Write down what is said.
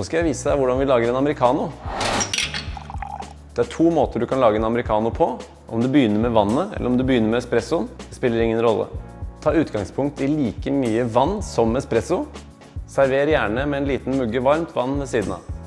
Nå skal jeg vise deg hvordan vi lager en americano. Det er to måter du kan lage en americano på. Om du begynner med vannet, eller om du begynner med espressoen, det spiller ingen rolle. Ta utgangspunkt i like mye vann som espresso. Server gjerne med en liten mugge varmt vann ved siden av.